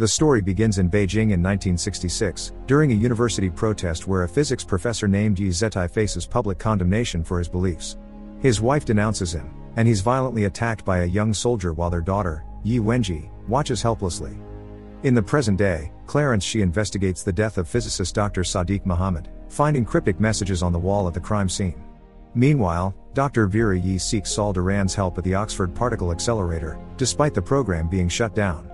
The story begins in Beijing in 1966, during a university protest where a physics professor named Yi Zhetai faces public condemnation for his beliefs. His wife denounces him, and he's violently attacked by a young soldier while their daughter, Yi Wenji, watches helplessly. In the present day, Clarence Shi investigates the death of physicist Dr. Sadiq Muhammad, finding cryptic messages on the wall at the crime scene. Meanwhile, Dr. Vera Yi seeks Saul Durand's help at the Oxford Particle Accelerator, despite the program being shut down.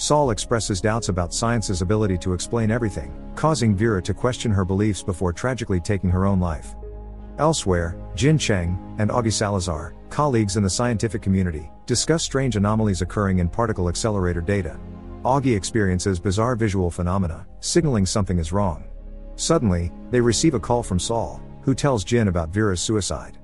Saul expresses doubts about science's ability to explain everything, causing Vera to question her beliefs before tragically taking her own life. Elsewhere, Jin Cheng and Augie Salazar, colleagues in the scientific community, discuss strange anomalies occurring in particle accelerator data. Augie experiences bizarre visual phenomena, signaling something is wrong. Suddenly, they receive a call from Saul, who tells Jin about Vera's suicide.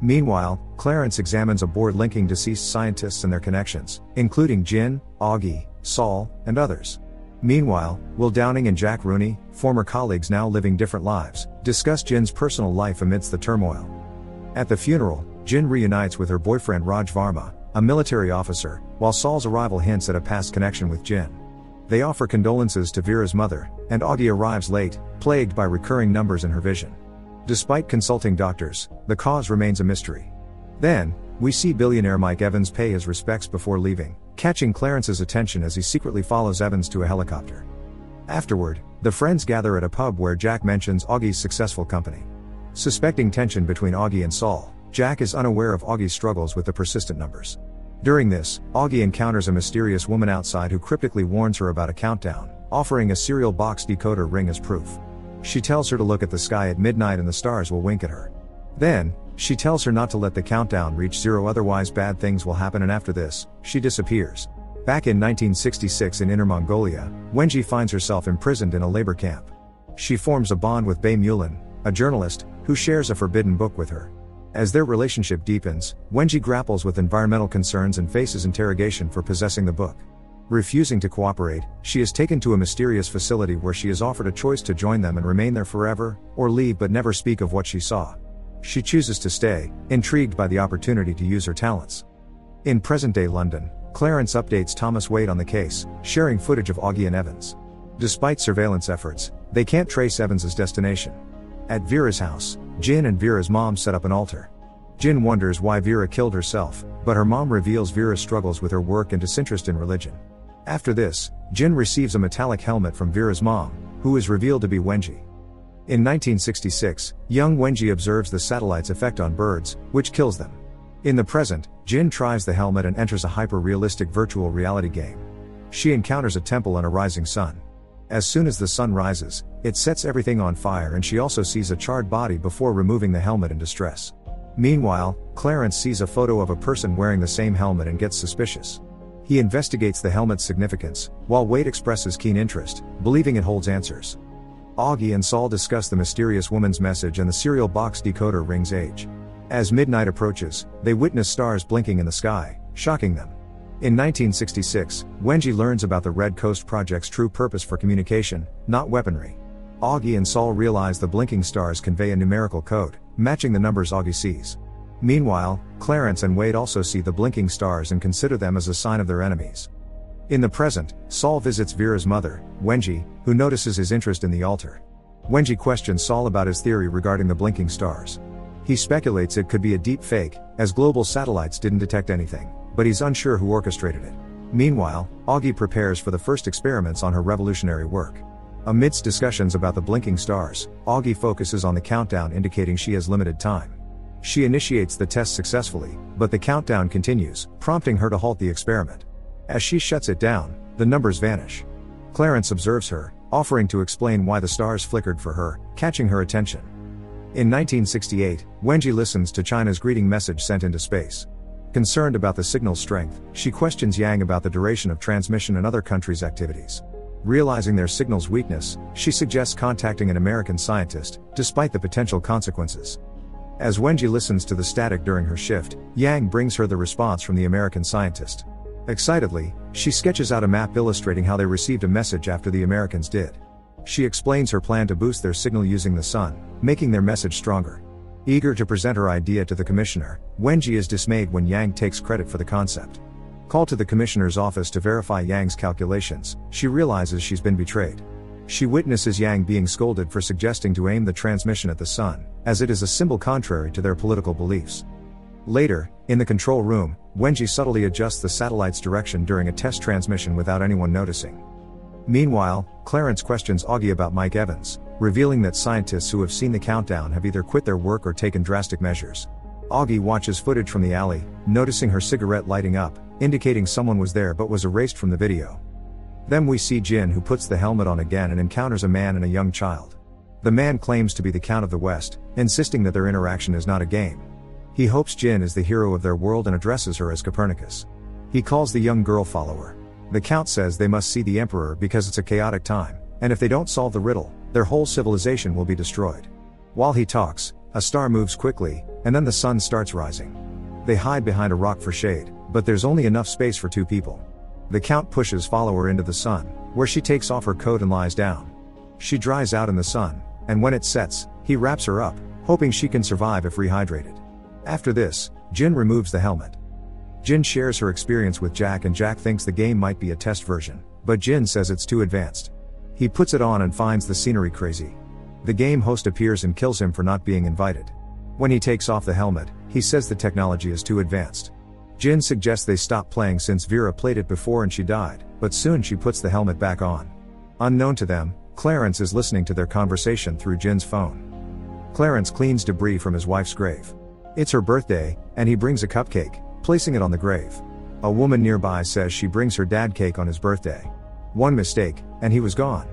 Meanwhile, Clarence examines a board linking deceased scientists and their connections, including Jin, Augie, Saul, and others. Meanwhile, Will Downing and Jack Rooney, former colleagues now living different lives, discuss Jin's personal life amidst the turmoil. At the funeral, Jin reunites with her boyfriend Raj Varma, a military officer, while Saul's arrival hints at a past connection with Jin. They offer condolences to Vera's mother, and Augie arrives late, plagued by recurring numbers in her vision. Despite consulting doctors, the cause remains a mystery. Then, we see billionaire Mike Evans pay his respects before leaving, catching Clarence's attention as he secretly follows Evans to a helicopter. Afterward, the friends gather at a pub where Jack mentions Augie's successful company. Suspecting tension between Augie and Saul, Jack is unaware of Augie's struggles with the persistent numbers. During this, Augie encounters a mysterious woman outside who cryptically warns her about a countdown, offering a serial box decoder ring as proof. She tells her to look at the sky at midnight and the stars will wink at her. Then, she tells her not to let the countdown reach zero otherwise bad things will happen and after this, she disappears. Back in 1966 in Inner Mongolia, Wenji finds herself imprisoned in a labor camp. She forms a bond with Bai Mulin, a journalist, who shares a forbidden book with her. As their relationship deepens, Wenji grapples with environmental concerns and faces interrogation for possessing the book. Refusing to cooperate, she is taken to a mysterious facility where she is offered a choice to join them and remain there forever, or leave but never speak of what she saw. She chooses to stay, intrigued by the opportunity to use her talents. In present day London, Clarence updates Thomas Wade on the case, sharing footage of Augie and Evans. Despite surveillance efforts, they can't trace Evans's destination. At Vera's house, Jin and Vera's mom set up an altar. Jin wonders why Vera killed herself, but her mom reveals Vera's struggles with her work and disinterest in religion. After this, Jin receives a metallic helmet from Vera's mom, who is revealed to be Wenji. In 1966, young Wenji observes the satellite's effect on birds, which kills them. In the present, Jin tries the helmet and enters a hyper-realistic virtual reality game. She encounters a temple and a rising sun. As soon as the sun rises, it sets everything on fire and she also sees a charred body before removing the helmet in distress. Meanwhile, Clarence sees a photo of a person wearing the same helmet and gets suspicious. He investigates the helmet's significance, while Wade expresses keen interest, believing it holds answers. Augie and Saul discuss the mysterious woman's message and the serial box decoder rings age. As midnight approaches, they witness stars blinking in the sky, shocking them. In 1966, Wenji learns about the Red Coast Project's true purpose for communication, not weaponry. Augie and Saul realize the blinking stars convey a numerical code, matching the numbers Augie sees. Meanwhile, Clarence and Wade also see the blinking stars and consider them as a sign of their enemies. In the present, Saul visits Vera's mother, Wenji, who notices his interest in the altar. Wenji questions Saul about his theory regarding the blinking stars. He speculates it could be a deep fake, as global satellites didn't detect anything, but he's unsure who orchestrated it. Meanwhile, Augie prepares for the first experiments on her revolutionary work. Amidst discussions about the blinking stars, Augie focuses on the countdown indicating she has limited time. She initiates the test successfully, but the countdown continues, prompting her to halt the experiment. As she shuts it down, the numbers vanish. Clarence observes her, offering to explain why the stars flickered for her, catching her attention. In 1968, Wenji listens to China's greeting message sent into space. Concerned about the signal's strength, she questions Yang about the duration of transmission and other countries' activities. Realizing their signal's weakness, she suggests contacting an American scientist, despite the potential consequences. As Wenji listens to the static during her shift, Yang brings her the response from the American scientist. Excitedly, she sketches out a map illustrating how they received a message after the Americans did. She explains her plan to boost their signal using the sun, making their message stronger. Eager to present her idea to the commissioner, Wenji is dismayed when Yang takes credit for the concept. Called to the commissioner's office to verify Yang's calculations, she realizes she's been betrayed. She witnesses Yang being scolded for suggesting to aim the transmission at the sun, as it is a symbol contrary to their political beliefs. Later, in the control room, Wenji subtly adjusts the satellite's direction during a test transmission without anyone noticing. Meanwhile, Clarence questions Augie about Mike Evans, revealing that scientists who have seen the countdown have either quit their work or taken drastic measures. Augie watches footage from the alley, noticing her cigarette lighting up, indicating someone was there but was erased from the video. Then we see Jin who puts the helmet on again and encounters a man and a young child. The man claims to be the Count of the West, insisting that their interaction is not a game. He hopes Jin is the hero of their world and addresses her as Copernicus. He calls the young girl follower. The Count says they must see the Emperor because it's a chaotic time, and if they don't solve the riddle, their whole civilization will be destroyed. While he talks, a star moves quickly, and then the sun starts rising. They hide behind a rock for shade, but there's only enough space for two people. The Count pushes follower into the sun, where she takes off her coat and lies down. She dries out in the sun, and when it sets, he wraps her up, hoping she can survive if rehydrated. After this, Jin removes the helmet. Jin shares her experience with Jack and Jack thinks the game might be a test version, but Jin says it's too advanced. He puts it on and finds the scenery crazy. The game host appears and kills him for not being invited. When he takes off the helmet, he says the technology is too advanced. Jin suggests they stop playing since Vera played it before and she died, but soon she puts the helmet back on. Unknown to them, Clarence is listening to their conversation through Jin's phone. Clarence cleans debris from his wife's grave. It's her birthday, and he brings a cupcake, placing it on the grave. A woman nearby says she brings her dad cake on his birthday. One mistake, and he was gone.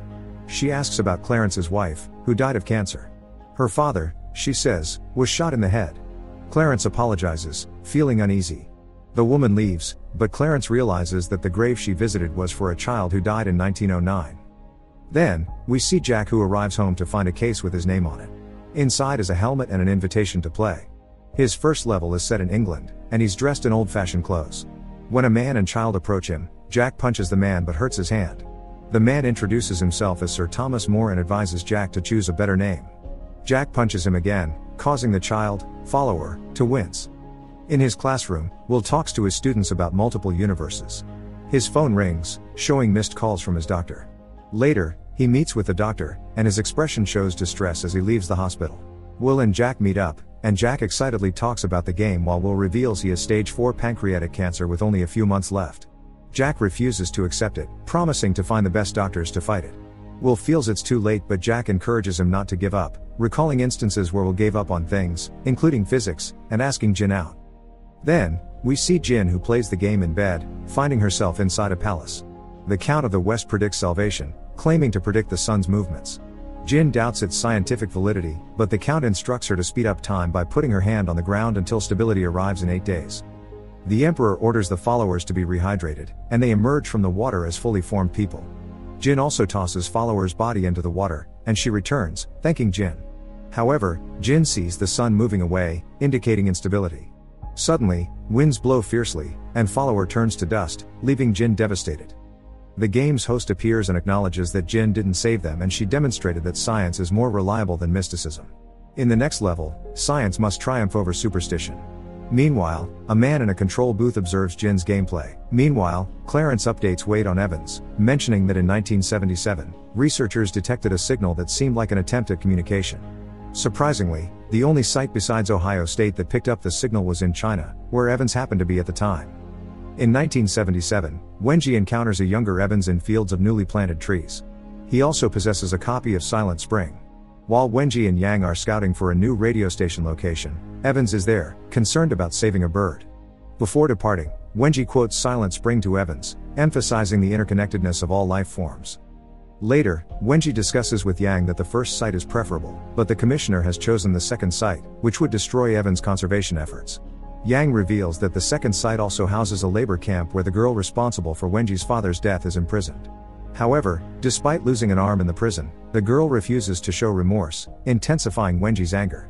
She asks about Clarence's wife, who died of cancer. Her father, she says, was shot in the head. Clarence apologizes, feeling uneasy. The woman leaves, but Clarence realizes that the grave she visited was for a child who died in 1909. Then, we see Jack who arrives home to find a case with his name on it. Inside is a helmet and an invitation to play. His first level is set in England, and he's dressed in old fashioned clothes. When a man and child approach him, Jack punches the man but hurts his hand. The man introduces himself as Sir Thomas More and advises Jack to choose a better name. Jack punches him again, causing the child, follower, to wince. In his classroom, Will talks to his students about multiple universes. His phone rings, showing missed calls from his doctor. Later, he meets with the doctor, and his expression shows distress as he leaves the hospital. Will and Jack meet up, and Jack excitedly talks about the game while Will reveals he has stage 4 pancreatic cancer with only a few months left. Jack refuses to accept it, promising to find the best doctors to fight it. Will feels it's too late but Jack encourages him not to give up, recalling instances where Will gave up on things, including physics, and asking Jin out. Then, we see Jin who plays the game in bed, finding herself inside a palace. The Count of the West predicts salvation, claiming to predict the sun's movements. Jin doubts its scientific validity, but the Count instructs her to speed up time by putting her hand on the ground until stability arrives in eight days. The Emperor orders the followers to be rehydrated, and they emerge from the water as fully formed people. Jin also tosses follower's body into the water, and she returns, thanking Jin. However, Jin sees the sun moving away, indicating instability. Suddenly, winds blow fiercely, and follower turns to dust, leaving Jin devastated. The game's host appears and acknowledges that Jin didn't save them and she demonstrated that science is more reliable than mysticism. In the next level, science must triumph over superstition. Meanwhile, a man in a control booth observes Jin's gameplay. Meanwhile, Clarence updates Wade on Evans, mentioning that in 1977, researchers detected a signal that seemed like an attempt at communication. Surprisingly, the only site besides Ohio State that picked up the signal was in China, where Evans happened to be at the time. In 1977, Wenji encounters a younger Evans in fields of newly planted trees. He also possesses a copy of Silent Spring. While Wenji and Yang are scouting for a new radio station location, Evans is there, concerned about saving a bird. Before departing, Wenji quotes Silent Spring to Evans, emphasizing the interconnectedness of all life forms. Later, Wenji discusses with Yang that the first site is preferable, but the commissioner has chosen the second site, which would destroy Evans' conservation efforts. Yang reveals that the second site also houses a labor camp where the girl responsible for Wenji's father's death is imprisoned. However, despite losing an arm in the prison, the girl refuses to show remorse, intensifying Wenji's anger.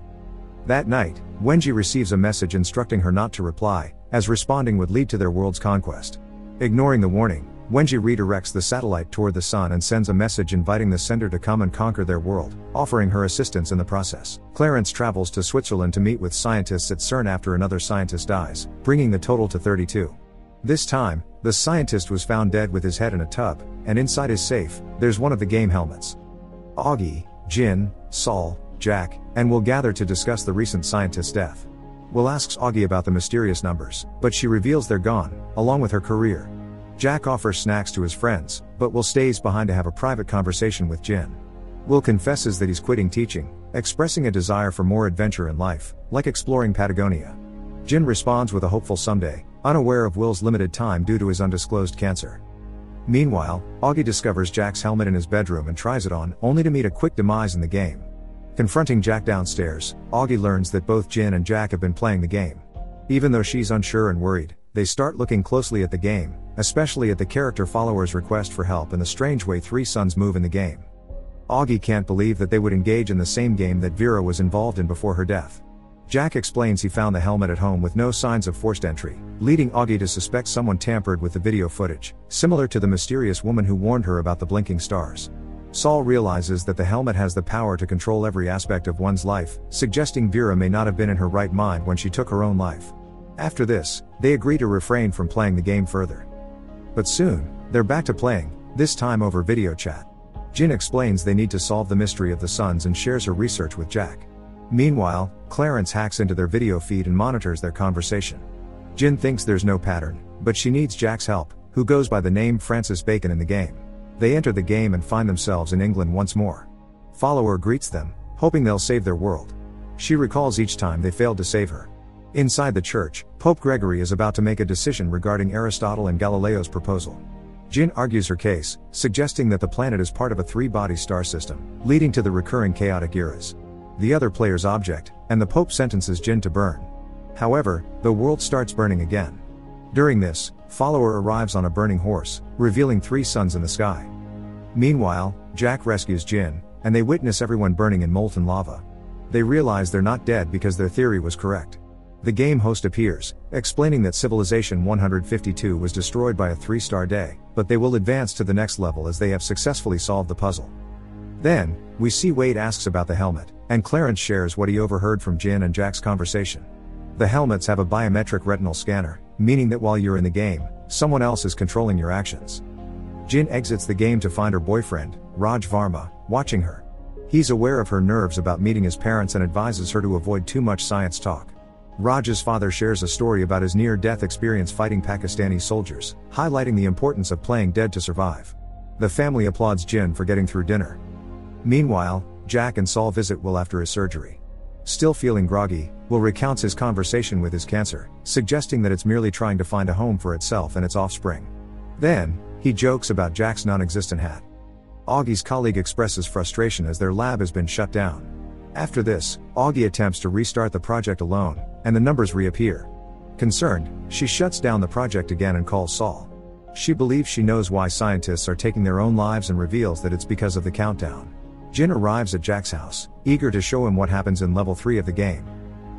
That night, Wenji receives a message instructing her not to reply, as responding would lead to their world's conquest. Ignoring the warning, Wenji redirects the satellite toward the sun and sends a message inviting the sender to come and conquer their world, offering her assistance in the process. Clarence travels to Switzerland to meet with scientists at CERN after another scientist dies, bringing the total to 32. This time, the scientist was found dead with his head in a tub, and inside his safe, there's one of the game helmets. Augie, Jin, Saul, Jack, and will gather to discuss the recent scientist's death. Will asks Augie about the mysterious numbers, but she reveals they're gone, along with her career. Jack offers snacks to his friends, but Will stays behind to have a private conversation with Jin. Will confesses that he's quitting teaching, expressing a desire for more adventure in life, like exploring Patagonia. Jin responds with a hopeful someday, unaware of Will's limited time due to his undisclosed cancer. Meanwhile, Augie discovers Jack's helmet in his bedroom and tries it on, only to meet a quick demise in the game. Confronting Jack downstairs, Augie learns that both Jin and Jack have been playing the game. Even though she's unsure and worried, they start looking closely at the game, especially at the character follower's request for help and the strange way three sons move in the game. Augie can't believe that they would engage in the same game that Vera was involved in before her death. Jack explains he found the helmet at home with no signs of forced entry, leading Augie to suspect someone tampered with the video footage, similar to the mysterious woman who warned her about the blinking stars. Saul realizes that the helmet has the power to control every aspect of one's life, suggesting Vera may not have been in her right mind when she took her own life. After this, they agree to refrain from playing the game further. But soon, they're back to playing, this time over video chat. Jin explains they need to solve the mystery of the sons and shares her research with Jack. Meanwhile, Clarence hacks into their video feed and monitors their conversation. Jin thinks there's no pattern, but she needs Jack's help, who goes by the name Francis Bacon in the game. They enter the game and find themselves in England once more. Follower greets them, hoping they'll save their world. She recalls each time they failed to save her. Inside the church, Pope Gregory is about to make a decision regarding Aristotle and Galileo's proposal. Jin argues her case, suggesting that the planet is part of a three body star system, leading to the recurring chaotic eras. The other players object, and the Pope sentences Jin to burn. However, the world starts burning again. During this, Follower arrives on a burning horse, revealing three suns in the sky. Meanwhile, Jack rescues Jin, and they witness everyone burning in molten lava. They realize they're not dead because their theory was correct. The game host appears, explaining that Civilization 152 was destroyed by a three star day, but they will advance to the next level as they have successfully solved the puzzle. Then, we see Wade asks about the helmet, and Clarence shares what he overheard from Jin and Jack's conversation. The helmets have a biometric retinal scanner, meaning that while you're in the game, someone else is controlling your actions. Jin exits the game to find her boyfriend, Raj Varma, watching her. He's aware of her nerves about meeting his parents and advises her to avoid too much science talk. Raj's father shares a story about his near death experience fighting Pakistani soldiers, highlighting the importance of playing dead to survive. The family applauds Jin for getting through dinner. Meanwhile, Jack and Saul visit Will after his surgery. Still feeling groggy, Will recounts his conversation with his cancer, suggesting that it's merely trying to find a home for itself and its offspring. Then, he jokes about Jack's non existent hat. Augie's colleague expresses frustration as their lab has been shut down. After this, Augie attempts to restart the project alone, and the numbers reappear. Concerned, she shuts down the project again and calls Saul. She believes she knows why scientists are taking their own lives and reveals that it's because of the countdown. Jin arrives at Jack's house, eager to show him what happens in level 3 of the game.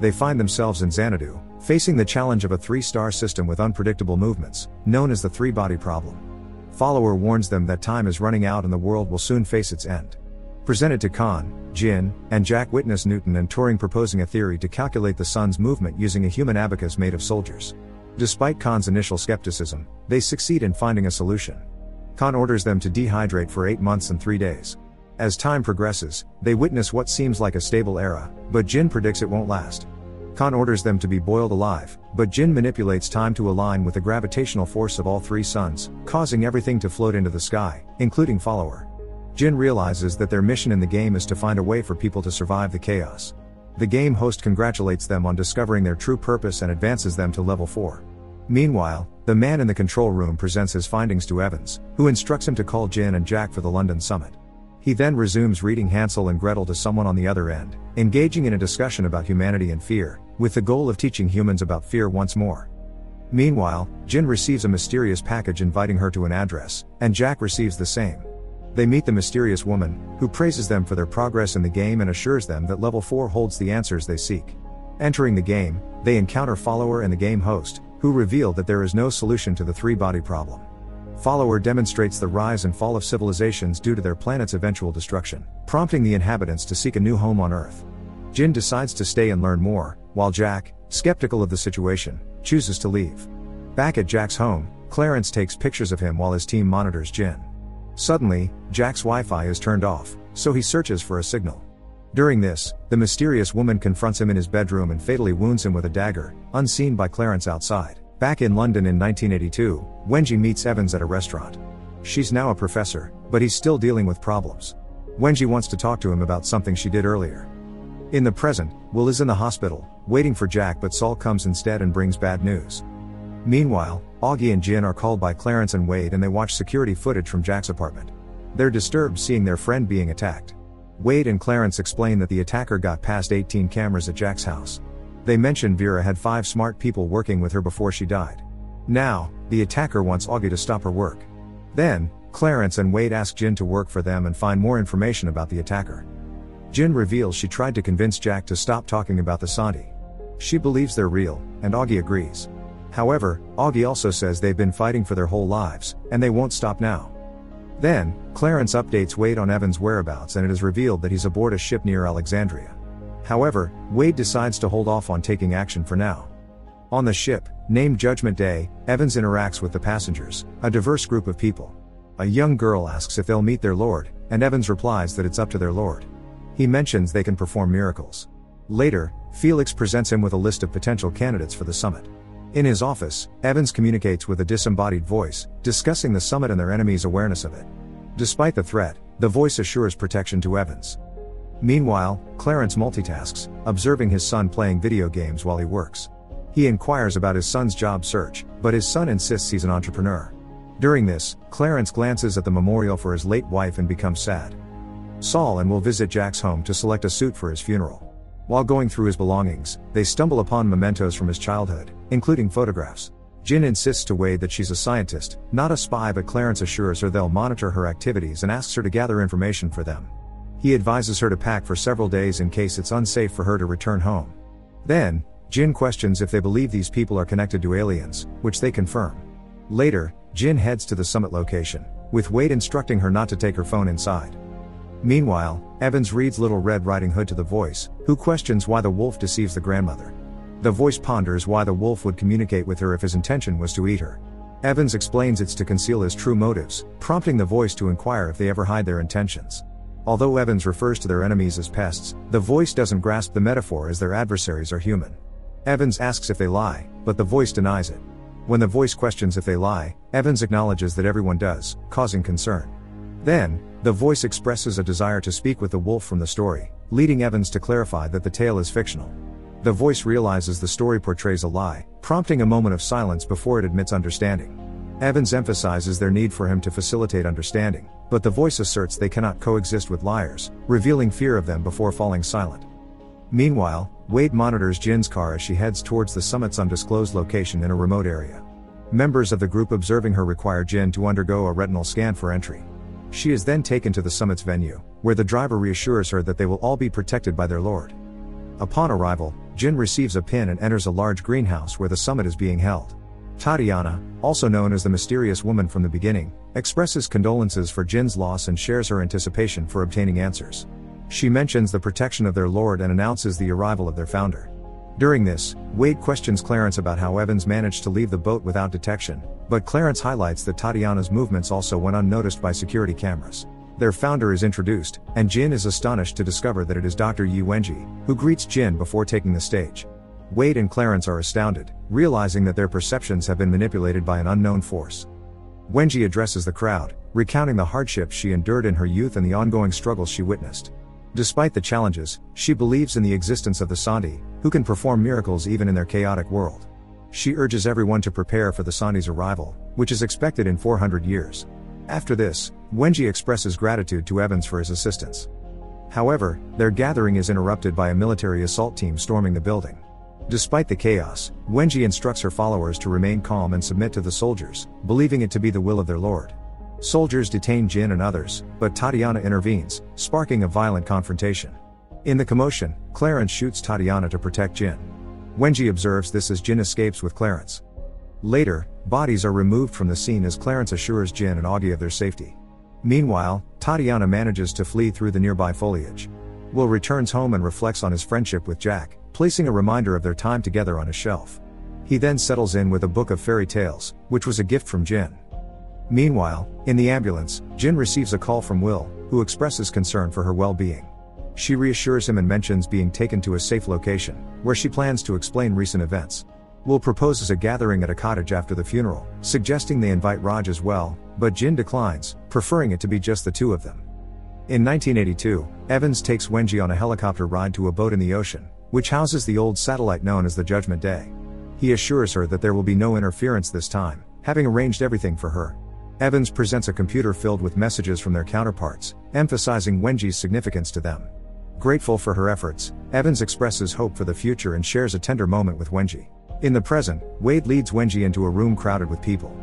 They find themselves in Xanadu, facing the challenge of a three star system with unpredictable movements, known as the three body problem. Follower warns them that time is running out and the world will soon face its end. Presented to Khan, Jin, and Jack witness Newton and Turing proposing a theory to calculate the sun's movement using a human abacus made of soldiers. Despite Khan's initial skepticism, they succeed in finding a solution. Khan orders them to dehydrate for 8 months and 3 days. As time progresses, they witness what seems like a stable era, but Jin predicts it won't last. Khan orders them to be boiled alive, but Jin manipulates time to align with the gravitational force of all three suns, causing everything to float into the sky, including Follower. Jin realizes that their mission in the game is to find a way for people to survive the chaos. The game host congratulates them on discovering their true purpose and advances them to level 4. Meanwhile, the man in the control room presents his findings to Evans, who instructs him to call Jin and Jack for the London summit. He then resumes reading Hansel and Gretel to someone on the other end, engaging in a discussion about humanity and fear, with the goal of teaching humans about fear once more. Meanwhile, Jin receives a mysterious package inviting her to an address, and Jack receives the same. They meet the mysterious woman, who praises them for their progress in the game and assures them that level 4 holds the answers they seek. Entering the game, they encounter Follower and the game host, who reveal that there is no solution to the three body problem. Follower demonstrates the rise and fall of civilizations due to their planet's eventual destruction, prompting the inhabitants to seek a new home on Earth. Jin decides to stay and learn more, while Jack, skeptical of the situation, chooses to leave. Back at Jack's home, Clarence takes pictures of him while his team monitors Jin. Suddenly, Jack's Wi Fi is turned off, so he searches for a signal. During this, the mysterious woman confronts him in his bedroom and fatally wounds him with a dagger, unseen by Clarence outside. Back in London in 1982, Wenji meets Evans at a restaurant. She's now a professor, but he's still dealing with problems. Wenji wants to talk to him about something she did earlier. In the present, Will is in the hospital, waiting for Jack but Saul comes instead and brings bad news. Meanwhile, Augie and Jin are called by Clarence and Wade and they watch security footage from Jack's apartment. They're disturbed seeing their friend being attacked. Wade and Clarence explain that the attacker got past 18 cameras at Jack's house. They mention Vera had five smart people working with her before she died. Now, the attacker wants Augie to stop her work. Then, Clarence and Wade ask Jin to work for them and find more information about the attacker. Jin reveals she tried to convince Jack to stop talking about the Santi. She believes they're real, and Augie agrees. However, Augie also says they've been fighting for their whole lives, and they won't stop now. Then, Clarence updates Wade on Evan's whereabouts and it is revealed that he's aboard a ship near Alexandria. However, Wade decides to hold off on taking action for now. On the ship, named Judgment Day, Evans interacts with the passengers, a diverse group of people. A young girl asks if they'll meet their Lord, and Evans replies that it's up to their Lord. He mentions they can perform miracles. Later, Felix presents him with a list of potential candidates for the summit. In his office, Evans communicates with a disembodied voice, discussing the summit and their enemies' awareness of it. Despite the threat, the voice assures protection to Evans. Meanwhile, Clarence multitasks, observing his son playing video games while he works. He inquires about his son's job search, but his son insists he's an entrepreneur. During this, Clarence glances at the memorial for his late wife and becomes sad. Saul and will visit Jack's home to select a suit for his funeral. While going through his belongings, they stumble upon mementos from his childhood, including photographs. Jin insists to Wade that she's a scientist, not a spy, but Clarence assures her they'll monitor her activities and asks her to gather information for them. He advises her to pack for several days in case it's unsafe for her to return home. Then, Jin questions if they believe these people are connected to aliens, which they confirm. Later, Jin heads to the summit location, with Wade instructing her not to take her phone inside. Meanwhile, Evans reads Little Red Riding Hood to the voice, who questions why the wolf deceives the grandmother. The voice ponders why the wolf would communicate with her if his intention was to eat her. Evans explains it's to conceal his true motives, prompting the voice to inquire if they ever hide their intentions. Although Evans refers to their enemies as pests, the voice doesn't grasp the metaphor as their adversaries are human. Evans asks if they lie, but the voice denies it. When the voice questions if they lie, Evans acknowledges that everyone does, causing concern. Then, the voice expresses a desire to speak with the wolf from the story, leading Evans to clarify that the tale is fictional. The voice realizes the story portrays a lie, prompting a moment of silence before it admits understanding. Evans emphasizes their need for him to facilitate understanding, but the voice asserts they cannot coexist with liars, revealing fear of them before falling silent. Meanwhile, Wade monitors Jin's car as she heads towards the summit's undisclosed location in a remote area. Members of the group observing her require Jin to undergo a retinal scan for entry. She is then taken to the summit's venue, where the driver reassures her that they will all be protected by their lord. Upon arrival, Jin receives a pin and enters a large greenhouse where the summit is being held. Tatiana, also known as the mysterious woman from the beginning, expresses condolences for Jin's loss and shares her anticipation for obtaining answers. She mentions the protection of their lord and announces the arrival of their founder. During this, Wade questions Clarence about how Evans managed to leave the boat without detection, but Clarence highlights that Tatiana's movements also went unnoticed by security cameras. Their founder is introduced, and Jin is astonished to discover that it is Dr. Yi Wenji, who greets Jin before taking the stage. Wade and Clarence are astounded, realizing that their perceptions have been manipulated by an unknown force. Wenji addresses the crowd, recounting the hardships she endured in her youth and the ongoing struggles she witnessed. Despite the challenges, she believes in the existence of the Santi, who can perform miracles even in their chaotic world. She urges everyone to prepare for the Santi's arrival, which is expected in 400 years. After this, Wenji expresses gratitude to Evans for his assistance. However, their gathering is interrupted by a military assault team storming the building. Despite the chaos, Wenji instructs her followers to remain calm and submit to the soldiers, believing it to be the will of their lord. Soldiers detain Jin and others, but Tatiana intervenes, sparking a violent confrontation. In the commotion, Clarence shoots Tatiana to protect Jin. Wenji observes this as Jin escapes with Clarence. Later, bodies are removed from the scene as Clarence assures Jin and Augie of their safety. Meanwhile, Tatiana manages to flee through the nearby foliage. Will returns home and reflects on his friendship with Jack, placing a reminder of their time together on a shelf. He then settles in with a book of fairy tales, which was a gift from Jin. Meanwhile, in the ambulance, Jin receives a call from Will, who expresses concern for her well being. She reassures him and mentions being taken to a safe location, where she plans to explain recent events. Will proposes a gathering at a cottage after the funeral, suggesting they invite Raj as well, but Jin declines, preferring it to be just the two of them. In 1982, Evans takes Wenji on a helicopter ride to a boat in the ocean, which houses the old satellite known as the Judgment Day. He assures her that there will be no interference this time, having arranged everything for her. Evans presents a computer filled with messages from their counterparts, emphasizing Wenji's significance to them. Grateful for her efforts, Evans expresses hope for the future and shares a tender moment with Wenji. In the present, Wade leads Wenji into a room crowded with people.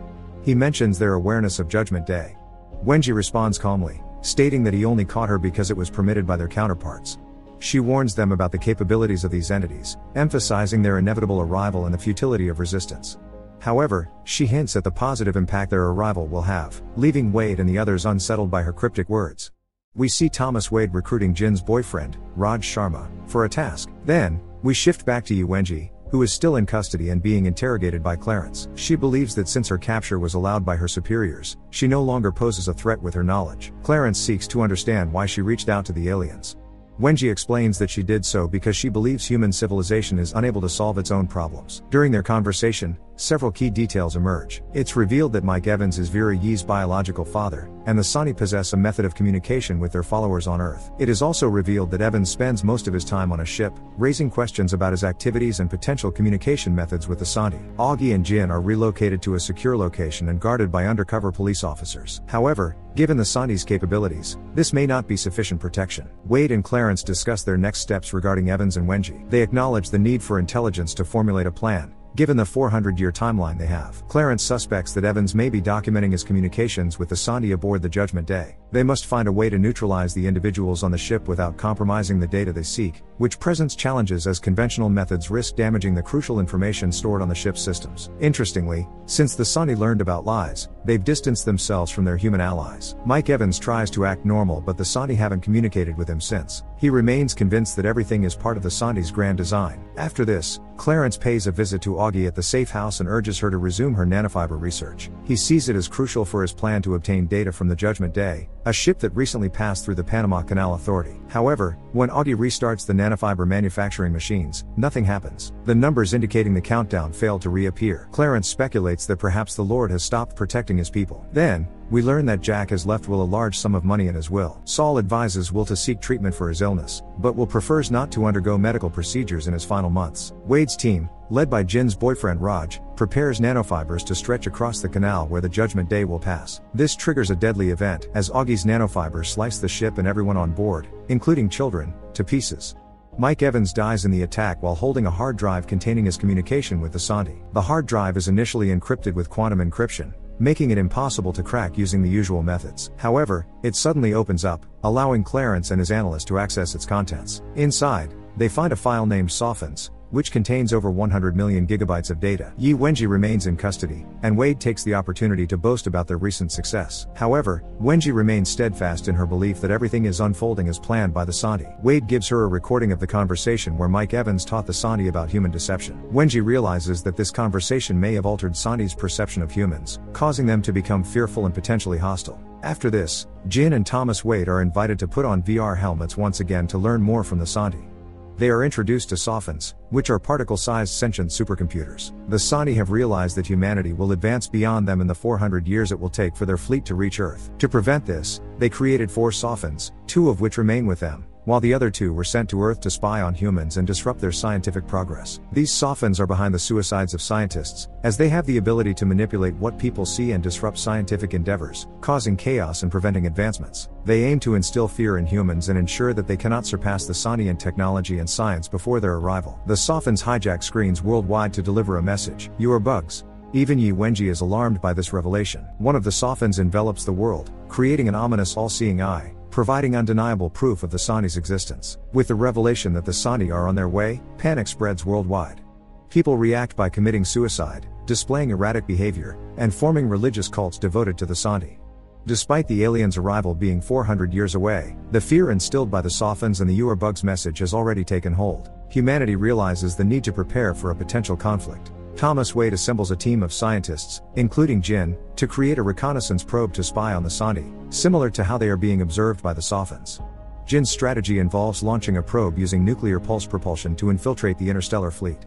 He mentions their awareness of Judgment Day. Wenji responds calmly, stating that he only caught her because it was permitted by their counterparts. She warns them about the capabilities of these entities, emphasizing their inevitable arrival and the futility of resistance. However, she hints at the positive impact their arrival will have, leaving Wade and the others unsettled by her cryptic words. We see Thomas Wade recruiting Jin's boyfriend, Raj Sharma, for a task. Then, we shift back to Yi Wenji, who is still in custody and being interrogated by Clarence. She believes that since her capture was allowed by her superiors, she no longer poses a threat with her knowledge. Clarence seeks to understand why she reached out to the aliens. Wenji explains that she did so because she believes human civilization is unable to solve its own problems. During their conversation, several key details emerge. It's revealed that Mike Evans is Vera Yi's biological father, and the Sani possess a method of communication with their followers on Earth. It is also revealed that Evans spends most of his time on a ship, raising questions about his activities and potential communication methods with the Sani. Augie and Jin are relocated to a secure location and guarded by undercover police officers. However, given the Sani's capabilities, this may not be sufficient protection. Wade and Clarence discuss their next steps regarding Evans and Wenji. They acknowledge the need for intelligence to formulate a plan, given the 400 year timeline they have. Clarence suspects that Evans may be documenting his communications with the Sani aboard the Judgment Day. They must find a way to neutralize the individuals on the ship without compromising the data they seek, which presents challenges as conventional methods risk damaging the crucial information stored on the ship's systems. Interestingly, since the Sani learned about lies, they've distanced themselves from their human allies. Mike Evans tries to act normal but the Sani haven't communicated with him since. He remains convinced that everything is part of the Sani's grand design. After this, Clarence pays a visit to Augie at the safe house and urges her to resume her nanofiber research. He sees it as crucial for his plan to obtain data from the Judgment Day, a ship that recently passed through the Panama Canal Authority. However, when Augie restarts the nanofiber manufacturing machines, nothing happens. The numbers indicating the countdown fail to reappear. Clarence speculates that perhaps the Lord has stopped protecting his people. Then, we learn that Jack has left Will a large sum of money in his will. Saul advises Will to seek treatment for his illness, but Will prefers not to undergo medical procedures in his final months. Wade's team, led by Jin's boyfriend Raj, prepares nanofibers to stretch across the canal where the Judgment Day will pass. This triggers a deadly event as Augie's nanofibers slice the ship and everyone on board, including children, to pieces. Mike Evans dies in the attack while holding a hard drive containing his communication with the Sani. The hard drive is initially encrypted with quantum encryption, making it impossible to crack using the usual methods. However, it suddenly opens up, allowing Clarence and his analyst to access its contents. Inside, they find a file named Sophons, which contains over 100 million gigabytes of data. Yi Wenji remains in custody, and Wade takes the opportunity to boast about their recent success. However, Wenji remains steadfast in her belief that everything is unfolding as planned by the Sani. Wade gives her a recording of the conversation where Mike Evans taught the Sani about human deception. Wenji realizes that this conversation may have altered Sani's perception of humans, causing them to become fearful and potentially hostile. After this, Jin and Thomas Wade are invited to put on VR helmets once again to learn more from the Sani. They are introduced to Sophons, which are particle-sized sentient supercomputers. The Sani have realized that humanity will advance beyond them in the 400 years it will take for their fleet to reach Earth. To prevent this, they created four Sophons, two of which remain with them, while the other two were sent to Earth to spy on humans and disrupt their scientific progress. These Sophons are behind the suicides of scientists, as they have the ability to manipulate what people see and disrupt scientific endeavors, causing chaos and preventing advancements. They aim to instill fear in humans and ensure that they cannot surpass the Sani in technology and science before their arrival. The Sophons hijack screens worldwide to deliver a message. You are bugs. Even Yi Wenji is alarmed by this revelation. One of the Sophons envelops the world, creating an ominous all-seeing eye, providing undeniable proof of the Sani's existence. With the revelation that the Sani are on their way, panic spreads worldwide. People react by committing suicide, displaying erratic behavior, and forming religious cults devoted to the Sani. Despite the aliens' arrival being 400 years away, the fear instilled by the Sophons and the You Are Bugs message has already taken hold. Humanity realizes the need to prepare for a potential conflict. Thomas Wade assembles a team of scientists, including Jin, to create a reconnaissance probe to spy on the Santi, similar to how they are being observed by the Sophons. Jin's strategy involves launching a probe using nuclear pulse propulsion to infiltrate the interstellar fleet.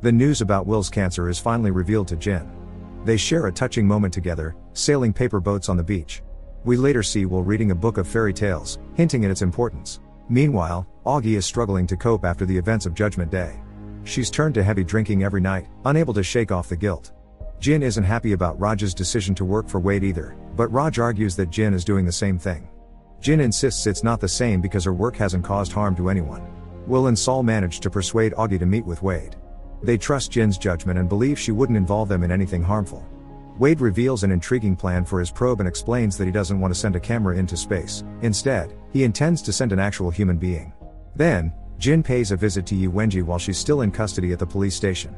The news about Will's cancer is finally revealed to Jin. They share a touching moment together, sailing paper boats on the beach. We later see Will reading a book of fairy tales, hinting at its importance. Meanwhile, Augie is struggling to cope after the events of Judgment Day. She's turned to heavy drinking every night, unable to shake off the guilt. Jin isn't happy about Raj's decision to work for Wade either, but Raj argues that Jin is doing the same thing. Jin insists it's not the same because her work hasn't caused harm to anyone. Will and Saul manage to persuade Augie to meet with Wade. They trust Jin's judgment and believe she wouldn't involve them in anything harmful. Wade reveals an intriguing plan for his probe and explains that he doesn't want to send a camera into space. Instead, he intends to send an actual human being. Then, Jin pays a visit to Yi Wenji while she's still in custody at the police station.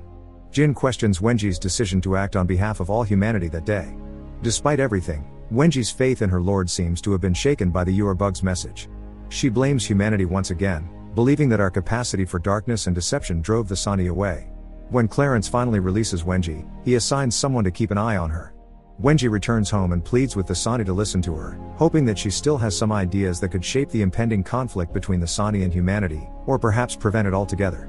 Jin questions Wenji's decision to act on behalf of all humanity that day. Despite everything, Wenji's faith in her lord seems to have been shaken by the You Bugs message. She blames humanity once again, believing that our capacity for darkness and deception drove the Sani away. When Clarence finally releases Wenji, he assigns someone to keep an eye on her. Wenji returns home and pleads with the Sani to listen to her, hoping that she still has some ideas that could shape the impending conflict between the Sani and humanity, or perhaps prevent it altogether.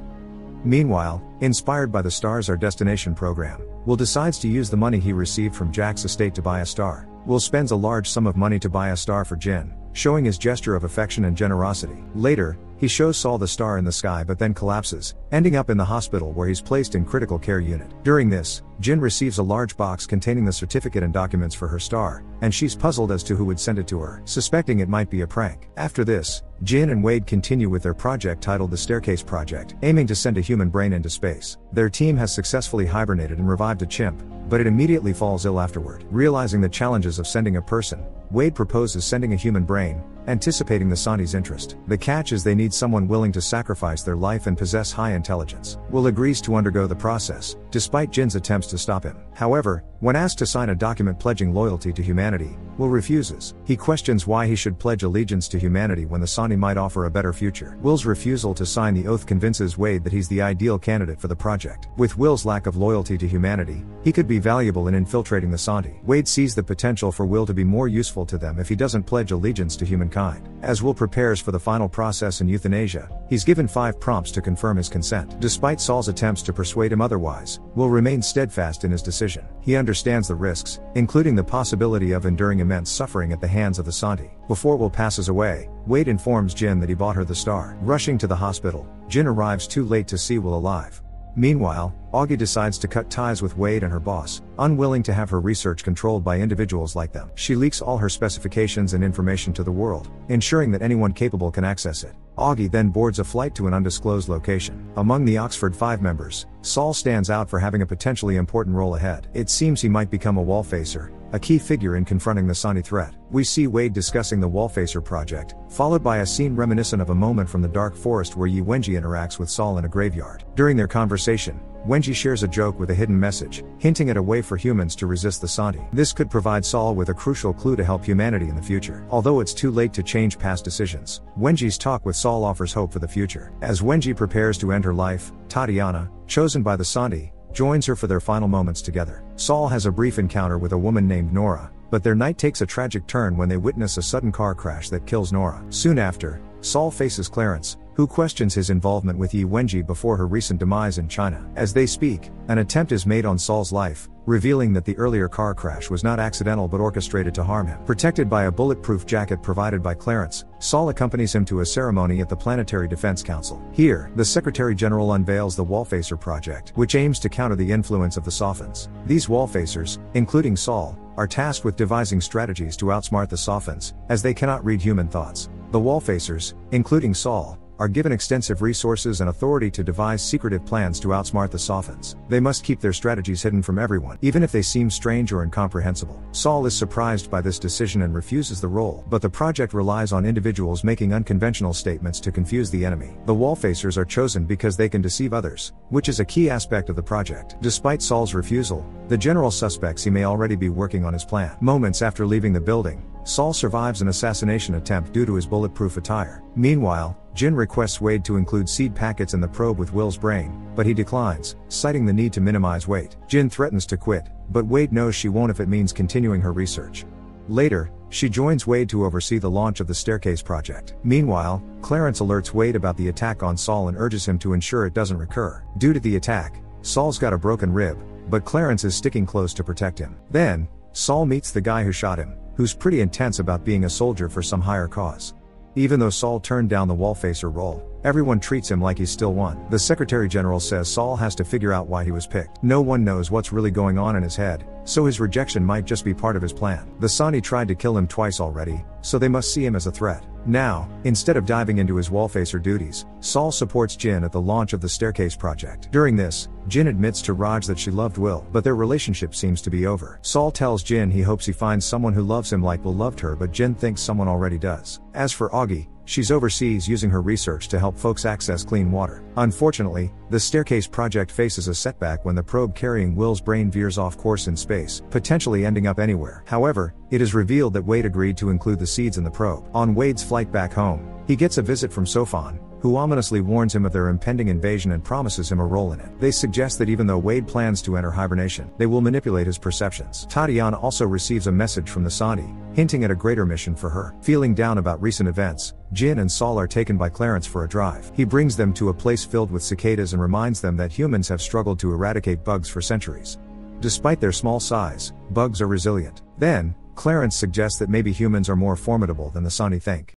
Meanwhile, inspired by the Stars Our Destination program, Will decides to use the money he received from Jack's estate to buy a star. Will spends a large sum of money to buy a star for Jin, showing his gesture of affection and generosity. Later, he shows Saul the star in the sky but then collapses, ending up in the hospital where he's placed in critical care unit. During this, Jin receives a large box containing the certificate and documents for her star, and she's puzzled as to who would send it to her, suspecting it might be a prank. After this, Jin and Wade continue with their project titled the Staircase Project, aiming to send a human brain into space. Their team has successfully hibernated and revived a chimp, but it immediately falls ill afterward. Realizing the challenges of sending a person, Wade proposes sending a human brain, anticipating the Santi's interest. The catch is they need someone willing to sacrifice their life and possess high intelligence. Will agrees to undergo the process, despite Jin's attempts to stop him. However, when asked to sign a document pledging loyalty to humanity, Will refuses. He questions why he should pledge allegiance to humanity when the Sani might offer a better future. Will's refusal to sign the oath convinces Wade that he's the ideal candidate for the project. With Will's lack of loyalty to humanity, he could be valuable in infiltrating the Santi. Wade sees the potential for Will to be more useful to them if he doesn't pledge allegiance to humankind. As Will prepares for the final process in euthanasia, he's given five prompts to confirm his consent. Despite Saul's attempts to persuade him otherwise, Will remain steadfast in his decision. He understands the risks, including the possibility of enduring immense suffering at the hands of the Santi. Before Will passes away, Wade informs Jin that he bought her the star. Rushing to the hospital, Jin arrives too late to see Will alive. Meanwhile, Augie decides to cut ties with Wade and her boss, unwilling to have her research controlled by individuals like them. She leaks all her specifications and information to the world, ensuring that anyone capable can access it. Augie then boards a flight to an undisclosed location. Among the Oxford Five members, Saul stands out for having a potentially important role ahead. It seems he might become a wallfacer, a key figure in confronting the Sani threat. We see Wade discussing the Wallfacer project, followed by a scene reminiscent of a moment from the Dark Forest where Yi Wenji interacts with Saul in a graveyard. During their conversation, Wenji shares a joke with a hidden message, hinting at a way for humans to resist the Santi. This could provide Saul with a crucial clue to help humanity in the future. Although it's too late to change past decisions, Wenji's talk with Saul offers hope for the future. As Wenji prepares to end her life, Tatiana, chosen by the Santi, joins her for their final moments together. Saul has a brief encounter with a woman named Nora, but their night takes a tragic turn when they witness a sudden car crash that kills Nora. Soon after, Saul faces Clarence, who questions his involvement with Yi Wenji before her recent demise in China. As they speak, an attempt is made on Saul's life, revealing that the earlier car crash was not accidental but orchestrated to harm him. Protected by a bulletproof jacket provided by Clarence, Saul accompanies him to a ceremony at the Planetary Defense Council. Here, the Secretary General unveils the Wallfacer Project, which aims to counter the influence of the Sophons. These Wallfacers, including Saul, are tasked with devising strategies to outsmart the Sophons, as they cannot read human thoughts. The Wallfacers, including Saul, are given extensive resources and authority to devise secretive plans to outsmart the Sophons. They must keep their strategies hidden from everyone, even if they seem strange or incomprehensible. Saul is surprised by this decision and refuses the role, but the project relies on individuals making unconventional statements to confuse the enemy. The Wallfacers are chosen because they can deceive others, which is a key aspect of the project. Despite Saul's refusal, the general suspects he may already be working on his plan. Moments after leaving the building, Saul survives an assassination attempt due to his bulletproof attire. Meanwhile, Jin requests Wade to include seed packets in the probe with Will's brain, but he declines, citing the need to minimize weight. Jin threatens to quit, but Wade knows she won't if it means continuing her research. Later, she joins Wade to oversee the launch of the Staircase project. Meanwhile, Clarence alerts Wade about the attack on Saul and urges him to ensure it doesn't recur. Due to the attack, Saul's got a broken rib, but Clarence is sticking close to protect him. Then, Saul meets the guy who shot him, who's pretty intense about being a soldier for some higher cause. Even though Saul turned down the wallfacer role, everyone treats him like he's still one. The Secretary General says Saul has to figure out why he was picked. No one knows what's really going on in his head, so his rejection might just be part of his plan. The Santi tried to kill him twice already, so they must see him as a threat. Now, instead of diving into his wallfacer duties, Saul supports Jin at the launch of the Staircase project. During this, Jin admits to Raj that she loved Will, but their relationship seems to be over. Saul tells Jin he hopes he finds someone who loves him like Will loved her, but Jin thinks someone already does. As for Augie, She's overseas using her research to help folks access clean water. Unfortunately, the staircase project faces a setback when the probe carrying Will's brain veers off course in space, potentially ending up anywhere. However, it is revealed that Wade agreed to include the seeds in the probe. On Wade's flight back home, he gets a visit from Sophon, who ominously warns him of their impending invasion and promises him a role in it. They suggest that even though Wade plans to enter hibernation, they will manipulate his perceptions. Tatiana also receives a message from the Santi, hinting at a greater mission for her. Feeling down about recent events, Jin and Saul are taken by Clarence for a drive. He brings them to a place filled with cicadas and reminds them that humans have struggled to eradicate bugs for centuries. Despite their small size, bugs are resilient. Then, Clarence suggests that maybe humans are more formidable than the Santi think.